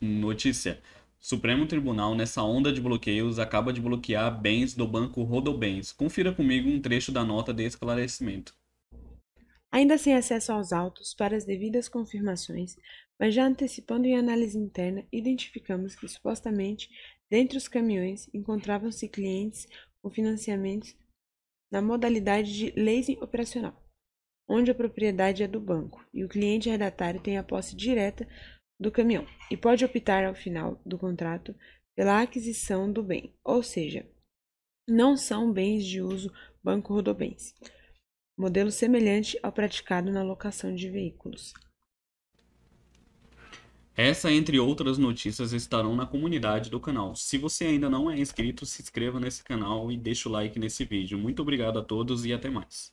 Notícia. Supremo Tribunal, nessa onda de bloqueios, acaba de bloquear bens do banco Rodobens. Confira comigo um trecho da nota de esclarecimento. Ainda sem acesso aos autos para as devidas confirmações, mas já antecipando em análise interna, identificamos que supostamente, dentre os caminhões, encontravam-se clientes com financiamentos na modalidade de leasing operacional, onde a propriedade é do banco e o cliente redatário tem a posse direta do caminhão e pode optar ao final do contrato pela aquisição do bem, ou seja, não são bens de uso banco rodobens, modelo semelhante ao praticado na locação de veículos. Essa, entre outras notícias, estarão na comunidade do canal. Se você ainda não é inscrito, se inscreva nesse canal e deixe o like nesse vídeo. Muito obrigado a todos e até mais.